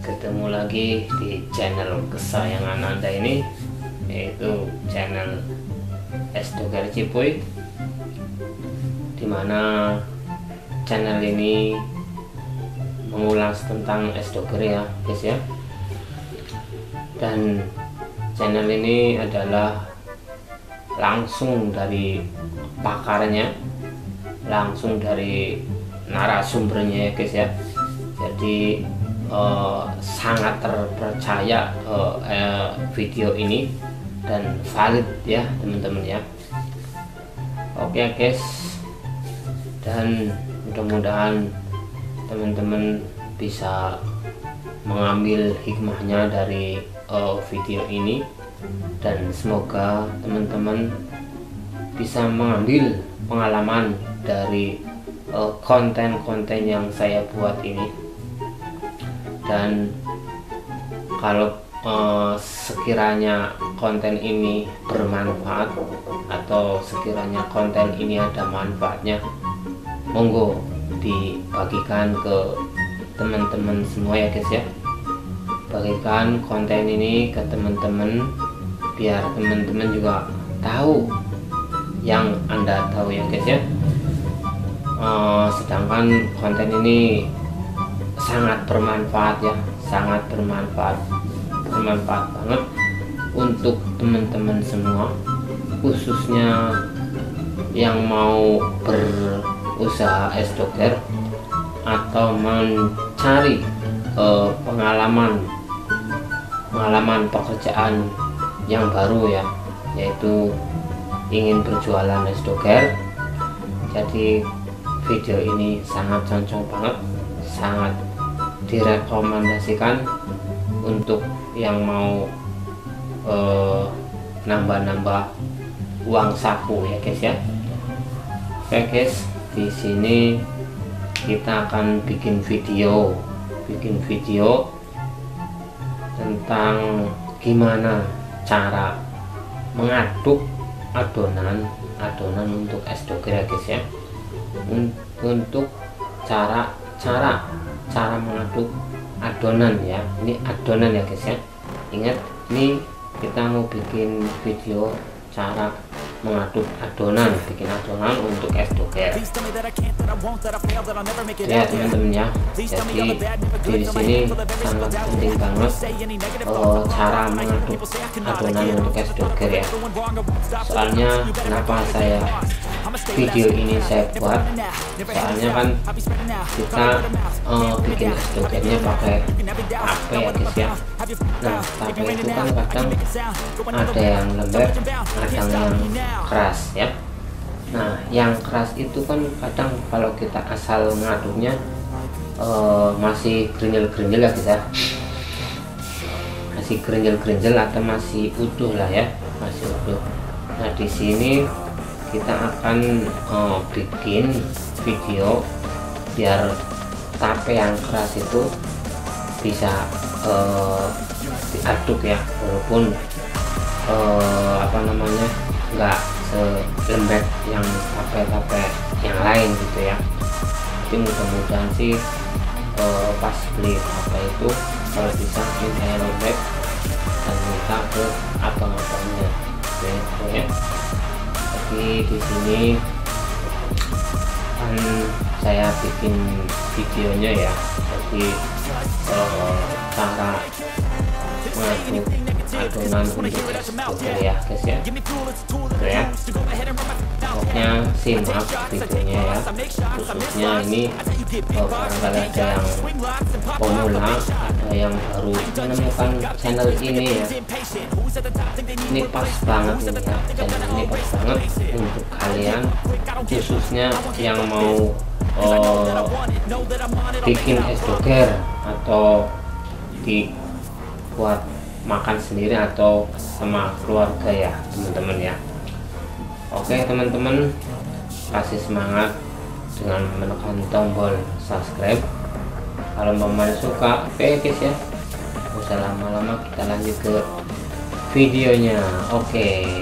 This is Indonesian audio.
Ketemu lagi di channel kesayangan anda ini Yaitu channel S Doger Cipuy Di mana channel ini mengulas tentang es doger ya guys ya. Dan channel ini adalah langsung dari pakarnya langsung dari narasumbernya ya guys ya. Jadi eh, sangat terpercaya eh, eh, video ini dan valid ya teman-teman ya. Oke guys. Dan mudah-mudahan teman-teman bisa mengambil hikmahnya dari eh, video ini. Dan semoga teman-teman bisa mengambil pengalaman dari konten-konten yang saya buat ini dan kalau eh, sekiranya konten ini bermanfaat atau sekiranya konten ini ada manfaatnya monggo dibagikan ke teman-teman semua ya guys ya. Bagikan konten ini ke teman-teman biar teman-teman juga tahu yang anda tahu ya guys ya. Eh, sedangkan konten ini sangat bermanfaat ya sangat bermanfaat bermanfaat banget untuk teman-teman semua khususnya yang mau berusaha es doger atau mencari eh, pengalaman pengalaman pekerjaan yang baru ya yaitu ingin berjualan es doger. Jadi video ini sangat cocok banget sangat direkomendasikan untuk yang mau eh, nambah-nambah uang saku ya guys ya. Oke guys di sini kita akan bikin video bikin video tentang gimana cara mengaduk adonan adonan untuk es doger ya guys ya. Un- untuk cara cara cara mengaduk adonan ya. Ini adonan ya guys ya. Ingat ini kita mau bikin video cara mengaduk adonan bikin adonan untuk es doger. Ya teman-teman ya. Jadi di sini sangat penting banget oh, cara mengaduk adonan untuk es doger ya. soalnya kenapa saya video ini saya buat. Soalnya kan kita uh, bikin dogernya pakai HP ya guys ya. Nah HP itu kan kadang ada yang lembek ada yang keras ya. Nah yang keras itu kan kadang kalau kita asal ngaduknya uh, masih gerinjel-gerinjel ya guys ya. Masih gerinjel-gerinjel atau masih utuh lah ya. Masih utuh. Nah di sini kita akan uh, bikin video biar tape yang keras itu bisa uh, diaduk ya. Walaupun uh, apa namanya enggak selembek yang tape-tape yang lain gitu ya. Jadi mudah-mudahan sih uh, pas beli tape itu kalau bisa minta yang lembek dan minta ke abang-abangnya. Gitu ya jadi di sini. Kan saya bikin videonya ya jadi uh, cara mengaduk adonan untuk ya guys ya. Tuh ya. pokoknya simak videonya ya. khususnya ini oh, barangkali ada yang pemula ada yang baru menemukan channel ini ya. ini pas banget ini ya channel ini pas banget untuk kalian khususnya yang mau oh, bikin es doger atau dibuat makan sendiri atau sama keluarga ya teman-teman ya. Oke teman-teman kasih semangat dengan menekan tombol subscribe. Kalau mau suka oke guys ya. Usah lama-lama kita lanjut ke videonya. Oke